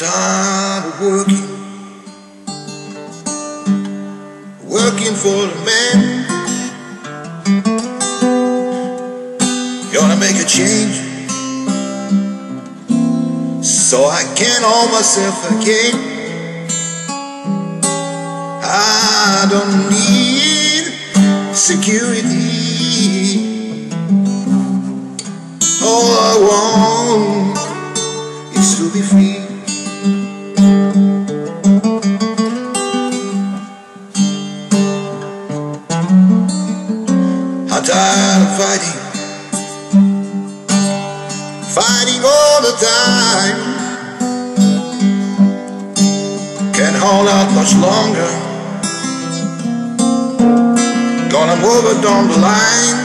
tired of working, working for the man. Gonna make a change so I can own myself again. I don't need security. All I want Tired of fighting, fighting all the time. Can't hold out much longer. Gonna move it down the line.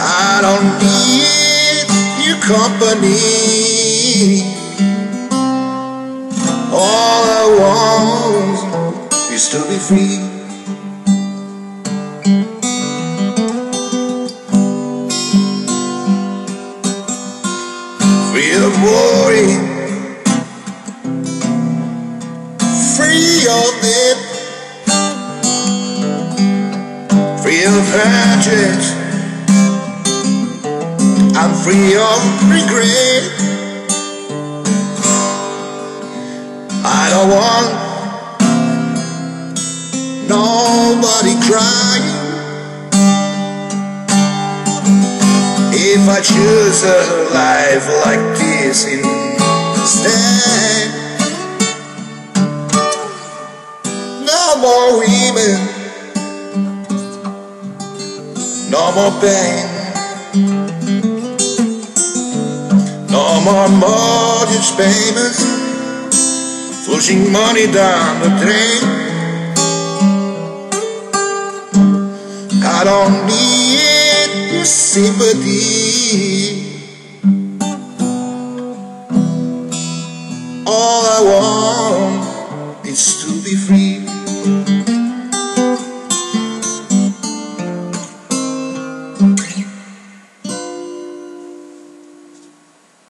I don't need your company. All I want is to be free. Worry, free of debt, free of hatred. I'm free of regret. I don't want nobody crying. If I choose a life like this instead, no more women, no more pain. No more mortgage payments, flushing money down the drain. I don't sympathy. All I want is to be free.